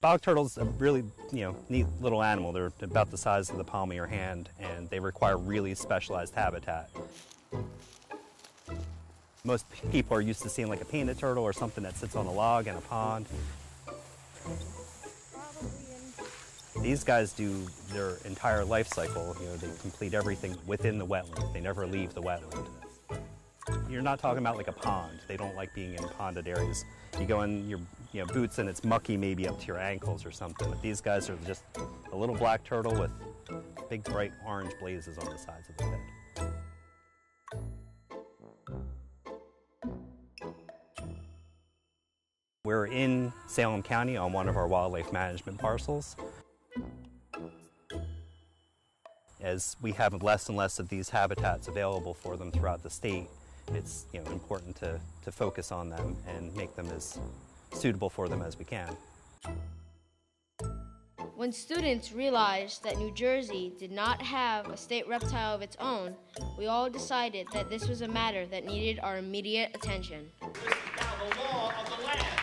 Bog turtle's a really, you know, neat little animal. They're about the size of the palm of your hand, and they require really specialized habitat. Most people are used to seeing like a painted turtle or something that sits on a log in a pond. These guys do their entire life cycle. You know, they complete everything within the wetland. They never leave the wetland. You're not talking about like a pond. They don't like being in ponded areas. You go in your you know, boots and it's mucky maybe up to your ankles or something. But these guys are just a little black turtle with big bright orange blazes on the sides of the head. We're in Salem County on one of our wildlife management parcels. As we have less and less of these habitats available for them throughout the state, it's you know, important to, to focus on them and make them as suitable for them as we can. When students realized that New Jersey did not have a state reptile of its own, we all decided that this was a matter that needed our immediate attention. This is now the law of the land.